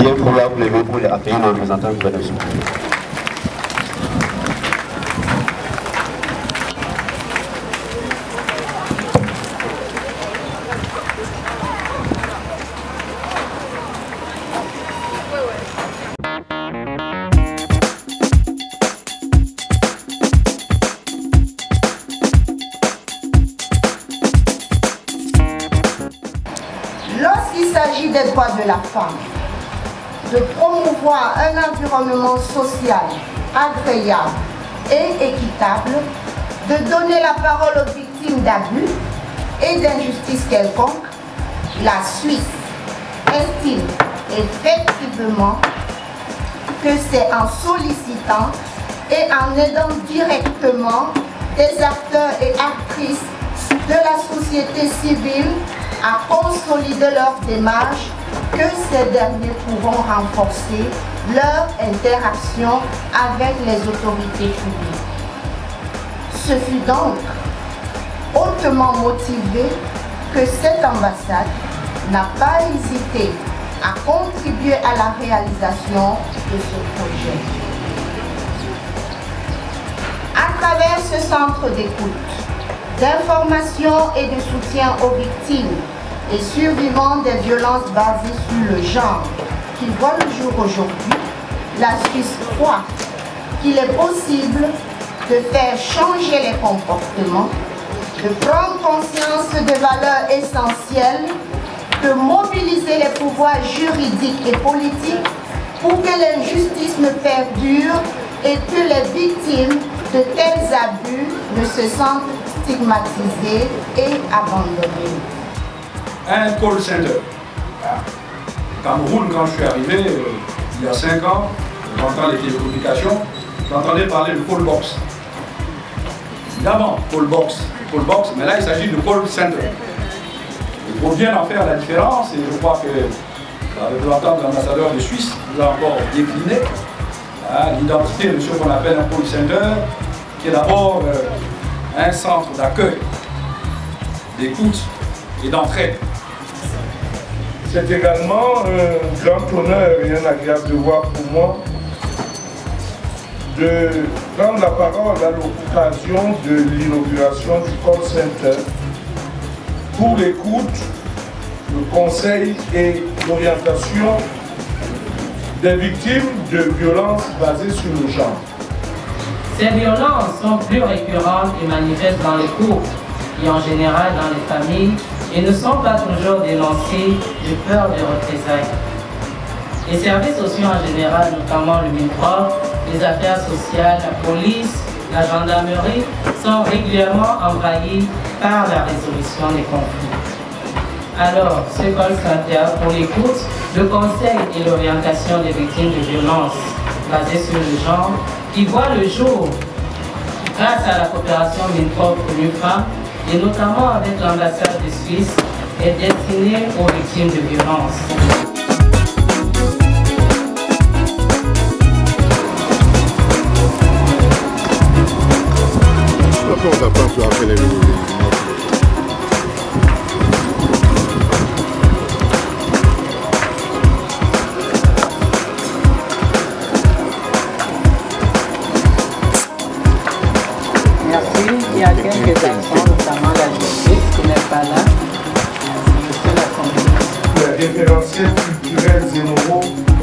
Bien probable, le pour les accueillir nos représentants du Venezuela. Des droits de la femme, de promouvoir un environnement social agréable et équitable, de donner la parole aux victimes d'abus et d'injustices quelconques, la Suisse estime effectivement que c'est en sollicitant et en aidant directement des acteurs et actrices de la société civile à consolider leur démarche que ces derniers pourront renforcer leur interaction avec les autorités publiques. Ce fut donc hautement motivé que cette ambassade n'a pas hésité à contribuer à la réalisation de ce projet. À travers ce centre d'écoute, d'information et de soutien aux victimes et survivants des violences basées sur le genre qui voit le jour aujourd'hui, la Suisse croit qu'il est possible de faire changer les comportements, de prendre conscience des valeurs essentielles, de mobiliser les pouvoirs juridiques et politiques pour que l'injustice ne perdure et que les victimes de tels abus ne se sentent stigmatisées et abandonnées. Un call center. Cameroun, quand je suis arrivé, euh, il y a 5 ans, j'entends les télécommunications, j'entendais parler de call box. Évidemment, call box, call box, mais là il s'agit de call center. Il faut bien en faire la différence et je crois que la représentante de l'ambassadeur de Suisse nous a encore décliné hein, l'identité de ce qu'on appelle un call center, qui est d'abord euh, un centre d'accueil, d'écoute et d'entraide. C'est également un grand honneur et un agréable devoir pour moi de prendre la parole à l'occasion de l'inauguration du call center pour l'écoute, le conseil et l'orientation des victimes de violences basées sur le genre. Ces violences sont plus récurrentes et manifestes dans les couples et en général dans les familles et ne sont pas toujours dénoncées de peur de représailles. Les services sociaux en général, notamment le MINPROF, les affaires sociales, la police, la gendarmerie, sont régulièrement envahis par la résolution des conflits. Alors, ce call center pour l'écoute, le conseil et l'orientation des victimes de violences basée sur le genre qui voit le jour grâce à la coopération Minpop Mieux Femmes et notamment avec l'ambassade de Suisse est destinée aux victimes de violences. référentiels culturels et moraux.